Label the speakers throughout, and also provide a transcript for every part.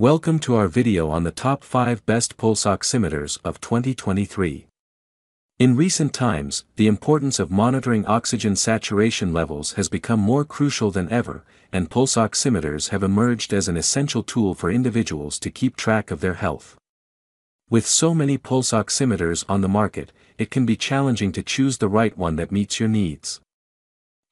Speaker 1: Welcome to our video on the top 5 best pulse oximeters of 2023. In recent times, the importance of monitoring oxygen saturation levels has become more crucial than ever, and pulse oximeters have emerged as an essential tool for individuals to keep track of their health. With so many pulse oximeters on the market, it can be challenging to choose the right one that meets your needs.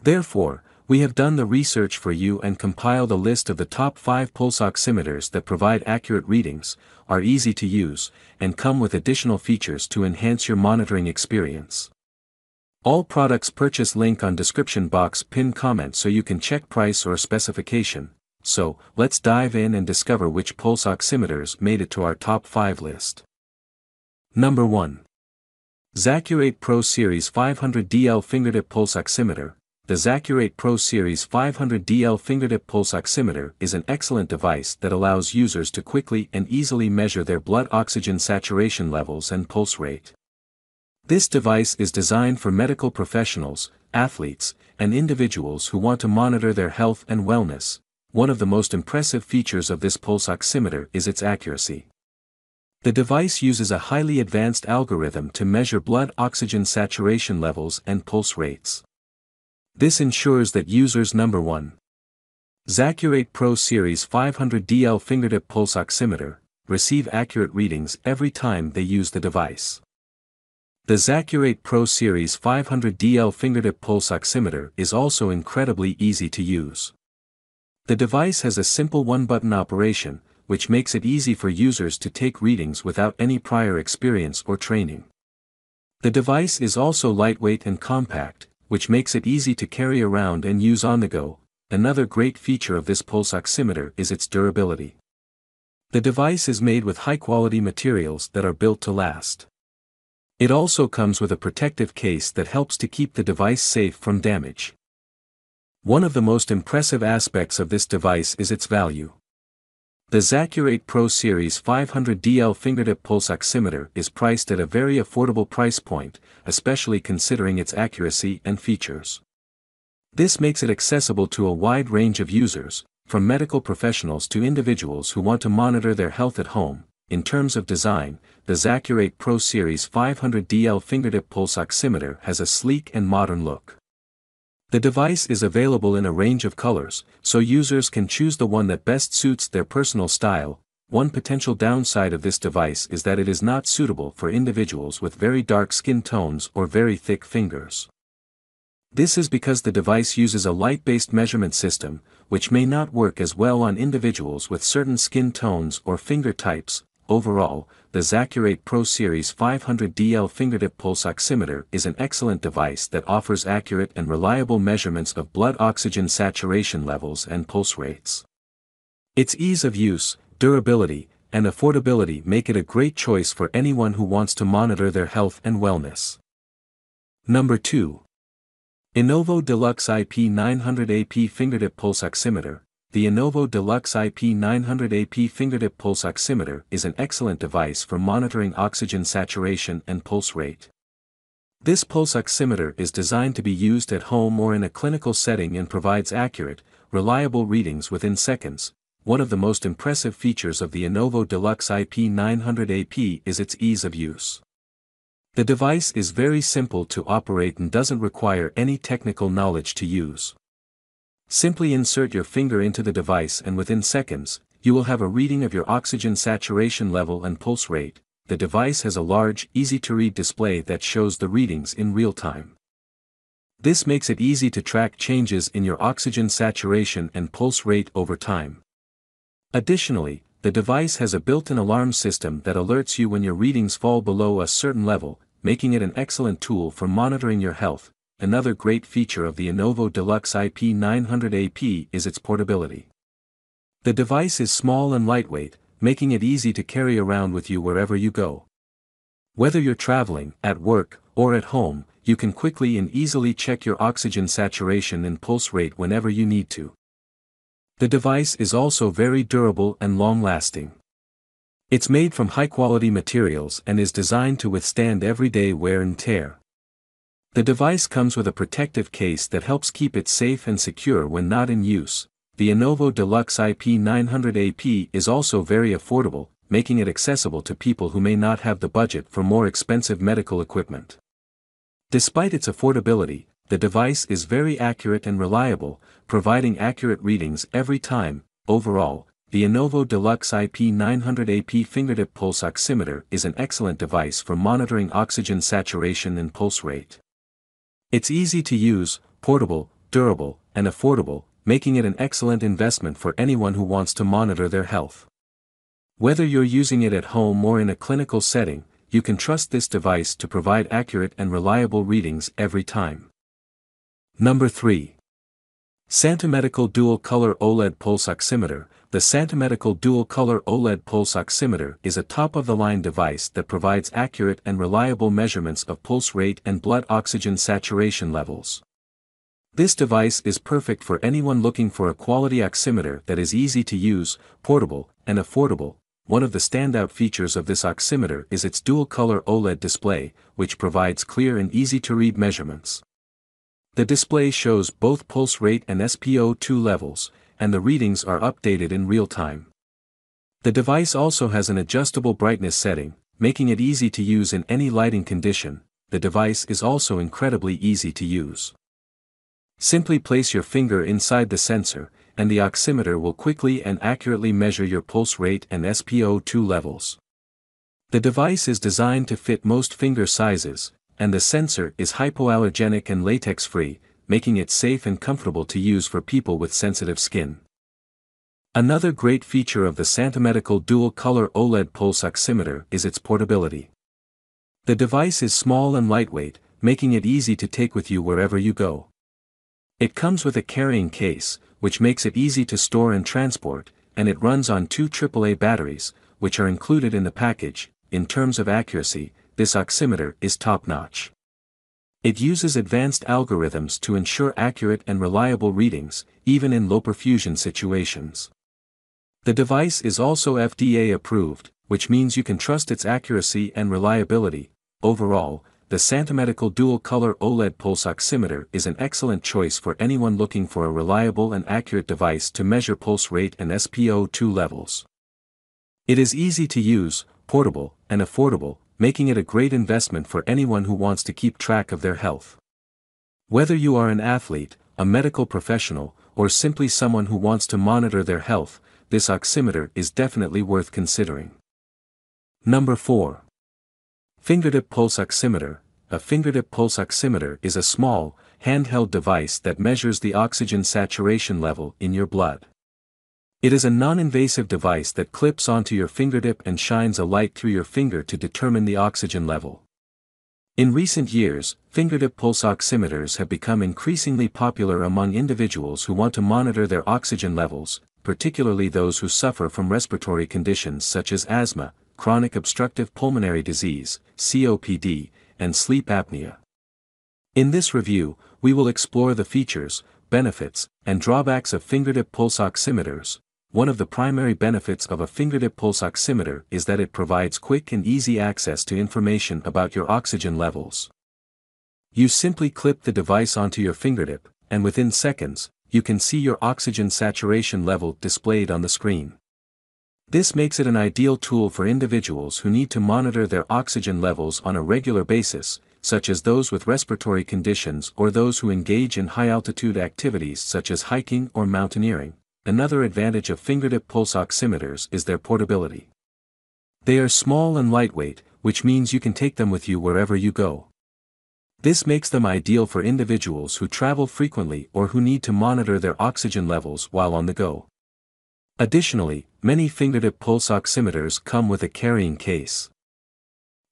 Speaker 1: Therefore, we have done the research for you and compiled a list of the top 5 pulse oximeters that provide accurate readings, are easy to use, and come with additional features to enhance your monitoring experience. All products purchase link on description box pin comment so you can check price or specification. So, let's dive in and discover which pulse oximeters made it to our top 5 list. Number 1. Zacurate Pro Series 500DL Fingertip Pulse Oximeter, the Zacurate Pro Series 500DL fingertip pulse oximeter is an excellent device that allows users to quickly and easily measure their blood oxygen saturation levels and pulse rate. This device is designed for medical professionals, athletes, and individuals who want to monitor their health and wellness. One of the most impressive features of this pulse oximeter is its accuracy. The device uses a highly advanced algorithm to measure blood oxygen saturation levels and pulse rates. This ensures that users number 1. Zacurate Pro Series 500DL fingertip pulse oximeter receive accurate readings every time they use the device. The Zacurate Pro Series 500DL fingertip pulse oximeter is also incredibly easy to use. The device has a simple one-button operation, which makes it easy for users to take readings without any prior experience or training. The device is also lightweight and compact, which makes it easy to carry around and use on the go. Another great feature of this pulse oximeter is its durability. The device is made with high-quality materials that are built to last. It also comes with a protective case that helps to keep the device safe from damage. One of the most impressive aspects of this device is its value. The Zacurate Pro Series 500DL fingertip pulse oximeter is priced at a very affordable price point, especially considering its accuracy and features. This makes it accessible to a wide range of users, from medical professionals to individuals who want to monitor their health at home. In terms of design, the Zacurate Pro Series 500DL fingertip pulse oximeter has a sleek and modern look. The device is available in a range of colors, so users can choose the one that best suits their personal style. One potential downside of this device is that it is not suitable for individuals with very dark skin tones or very thick fingers. This is because the device uses a light-based measurement system, which may not work as well on individuals with certain skin tones or finger types, Overall, the Zacurate Pro Series 500DL fingertip pulse oximeter is an excellent device that offers accurate and reliable measurements of blood oxygen saturation levels and pulse rates. Its ease of use, durability, and affordability make it a great choice for anyone who wants to monitor their health and wellness. Number 2. Innovo Deluxe IP900AP Fingertip Pulse Oximeter, the Innovo Deluxe IP900AP fingertip pulse oximeter is an excellent device for monitoring oxygen saturation and pulse rate. This pulse oximeter is designed to be used at home or in a clinical setting and provides accurate, reliable readings within seconds. One of the most impressive features of the Innovo Deluxe IP900AP is its ease of use. The device is very simple to operate and doesn't require any technical knowledge to use. Simply insert your finger into the device and within seconds, you will have a reading of your oxygen saturation level and pulse rate. The device has a large, easy-to-read display that shows the readings in real time. This makes it easy to track changes in your oxygen saturation and pulse rate over time. Additionally, the device has a built-in alarm system that alerts you when your readings fall below a certain level, making it an excellent tool for monitoring your health, Another great feature of the Innovo Deluxe IP900AP is its portability. The device is small and lightweight, making it easy to carry around with you wherever you go. Whether you're traveling, at work, or at home, you can quickly and easily check your oxygen saturation and pulse rate whenever you need to. The device is also very durable and long-lasting. It's made from high-quality materials and is designed to withstand everyday wear and tear. The device comes with a protective case that helps keep it safe and secure when not in use. the Innovo Deluxe IP900AP is also very affordable, making it accessible to people who may not have the budget for more expensive medical equipment. Despite its affordability, the device is very accurate and reliable, providing accurate readings every time. Overall, the Innovo Deluxe IP900AP fingertip pulse oximeter is an excellent device for monitoring oxygen saturation and pulse rate. It's easy to use, portable, durable, and affordable, making it an excellent investment for anyone who wants to monitor their health. Whether you're using it at home or in a clinical setting, you can trust this device to provide accurate and reliable readings every time. Number 3. Santa Medical Dual Color OLED Pulse Oximeter The Santa Medical Dual Color OLED Pulse Oximeter is a top-of-the-line device that provides accurate and reliable measurements of pulse rate and blood oxygen saturation levels. This device is perfect for anyone looking for a quality oximeter that is easy to use, portable, and affordable, one of the standout features of this oximeter is its dual-color OLED display, which provides clear and easy-to-read measurements. The display shows both pulse rate and SpO2 levels, and the readings are updated in real time. The device also has an adjustable brightness setting, making it easy to use in any lighting condition. The device is also incredibly easy to use. Simply place your finger inside the sensor, and the oximeter will quickly and accurately measure your pulse rate and SpO2 levels. The device is designed to fit most finger sizes, and the sensor is hypoallergenic and latex-free, making it safe and comfortable to use for people with sensitive skin. Another great feature of the Santa Medical Dual Color OLED Pulse Oximeter is its portability. The device is small and lightweight, making it easy to take with you wherever you go. It comes with a carrying case, which makes it easy to store and transport, and it runs on two AAA batteries, which are included in the package. In terms of accuracy, this oximeter is top-notch. It uses advanced algorithms to ensure accurate and reliable readings, even in low perfusion situations. The device is also FDA approved, which means you can trust its accuracy and reliability. Overall, the Santa Medical Dual Color OLED Pulse Oximeter is an excellent choice for anyone looking for a reliable and accurate device to measure pulse rate and SpO2 levels. It is easy to use, portable, and affordable, making it a great investment for anyone who wants to keep track of their health. Whether you are an athlete, a medical professional, or simply someone who wants to monitor their health, this oximeter is definitely worth considering. Number 4. Fingertip pulse oximeter. A fingertip pulse oximeter is a small, handheld device that measures the oxygen saturation level in your blood. It is a non-invasive device that clips onto your fingertip and shines a light through your finger to determine the oxygen level. In recent years, fingertip pulse oximeters have become increasingly popular among individuals who want to monitor their oxygen levels, particularly those who suffer from respiratory conditions such as asthma, chronic obstructive pulmonary disease, COPD, and sleep apnea. In this review, we will explore the features, benefits, and drawbacks of fingertip pulse oximeters. One of the primary benefits of a fingertip pulse oximeter is that it provides quick and easy access to information about your oxygen levels. You simply clip the device onto your fingertip, and within seconds, you can see your oxygen saturation level displayed on the screen. This makes it an ideal tool for individuals who need to monitor their oxygen levels on a regular basis, such as those with respiratory conditions or those who engage in high-altitude activities such as hiking or mountaineering. Another advantage of fingertip pulse oximeters is their portability. They are small and lightweight, which means you can take them with you wherever you go. This makes them ideal for individuals who travel frequently or who need to monitor their oxygen levels while on the go. Additionally, many fingertip pulse oximeters come with a carrying case,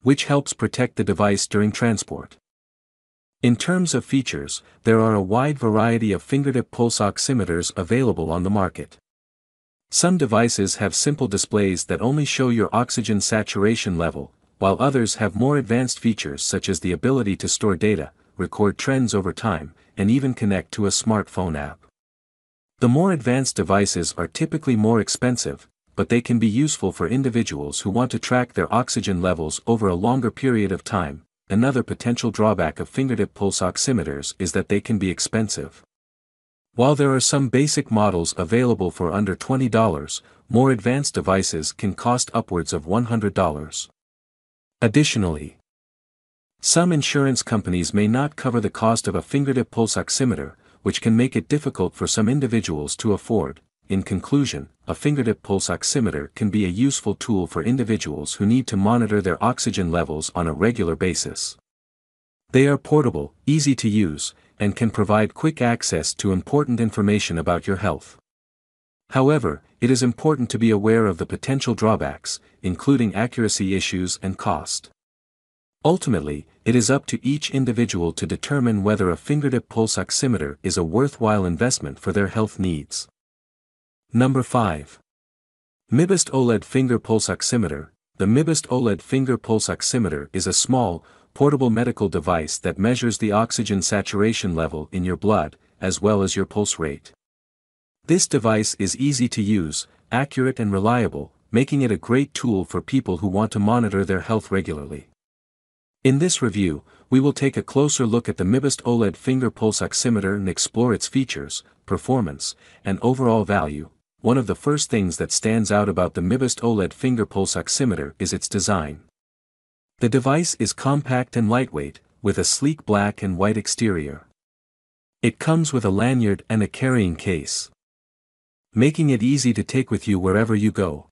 Speaker 1: which helps protect the device during transport. In terms of features, there are a wide variety of fingertip pulse oximeters available on the market. Some devices have simple displays that only show your oxygen saturation level, while others have more advanced features such as the ability to store data, record trends over time, and even connect to a smartphone app. The more advanced devices are typically more expensive, but they can be useful for individuals who want to track their oxygen levels over a longer period of time. Another potential drawback of fingertip pulse oximeters is that they can be expensive. While there are some basic models available for under $20, more advanced devices can cost upwards of $100. Additionally, some insurance companies may not cover the cost of a fingertip pulse oximeter, which can make it difficult for some individuals to afford. In conclusion, a fingertip pulse oximeter can be a useful tool for individuals who need to monitor their oxygen levels on a regular basis. They are portable, easy to use, and can provide quick access to important information about your health. However, it is important to be aware of the potential drawbacks, including accuracy issues and cost. Ultimately, it is up to each individual to determine whether a fingertip pulse oximeter is a worthwhile investment for their health needs. Number 5. Mibest OLED Finger Pulse Oximeter The Mibest OLED Finger Pulse Oximeter is a small, portable medical device that measures the oxygen saturation level in your blood, as well as your pulse rate. This device is easy to use, accurate and reliable, making it a great tool for people who want to monitor their health regularly. In this review, we will take a closer look at the Mibest OLED finger pulse oximeter and explore its features, performance, and overall value. One of the first things that stands out about the Mibest OLED finger pulse oximeter is its design. The device is compact and lightweight, with a sleek black and white exterior. It comes with a lanyard and a carrying case. Making it easy to take with you wherever you go.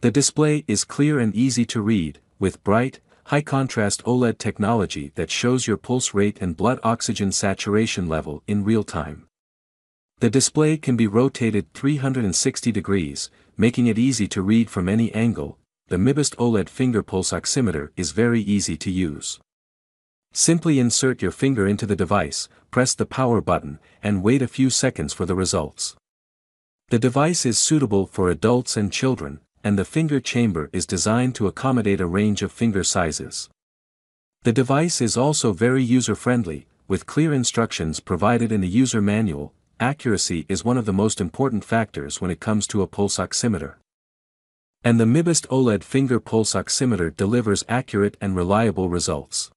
Speaker 1: The display is clear and easy to read, with bright, high-contrast OLED technology that shows your pulse rate and blood oxygen saturation level in real time. The display can be rotated 360 degrees, making it easy to read from any angle, the Mibest OLED finger pulse oximeter is very easy to use. Simply insert your finger into the device, press the power button, and wait a few seconds for the results. The device is suitable for adults and children, and the finger chamber is designed to accommodate a range of finger sizes. The device is also very user-friendly, with clear instructions provided in the user manual, accuracy is one of the most important factors when it comes to a pulse oximeter. And the Mibest OLED finger pulse oximeter delivers accurate and reliable results.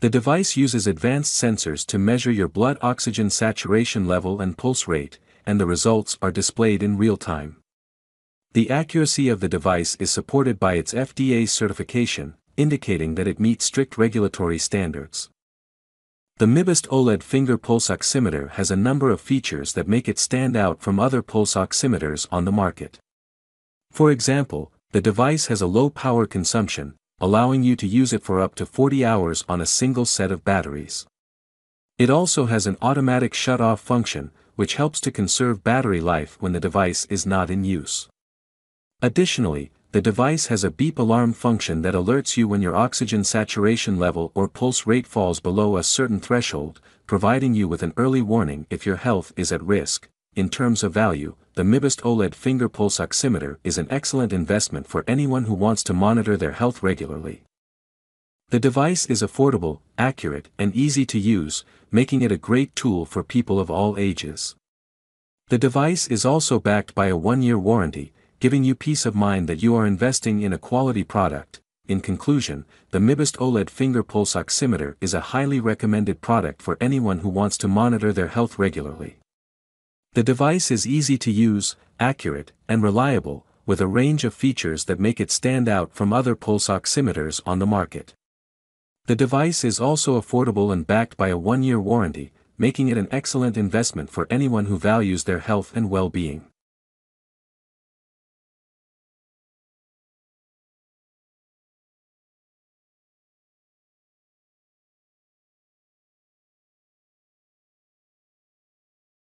Speaker 1: The device uses advanced sensors to measure your blood oxygen saturation level and pulse rate, and the results are displayed in real time. The accuracy of the device is supported by its FDA certification, indicating that it meets strict regulatory standards. The Mibest OLED finger pulse oximeter has a number of features that make it stand out from other pulse oximeters on the market. For example, the device has a low power consumption, allowing you to use it for up to 40 hours on a single set of batteries. It also has an automatic shut-off function, which helps to conserve battery life when the device is not in use. Additionally, the device has a beep alarm function that alerts you when your oxygen saturation level or pulse rate falls below a certain threshold, providing you with an early warning if your health is at risk. In terms of value, the Mibest OLED finger pulse oximeter is an excellent investment for anyone who wants to monitor their health regularly. The device is affordable, accurate, and easy to use, making it a great tool for people of all ages. The device is also backed by a one-year warranty, giving you peace of mind that you are investing in a quality product. In conclusion, the Mibest OLED finger pulse oximeter is a highly recommended product for anyone who wants to monitor their health regularly. The device is easy to use, accurate, and reliable, with a range of features that make it stand out from other pulse oximeters on the market. The device is also affordable and backed by a one-year warranty, making it an excellent investment for anyone who values their health and well-being.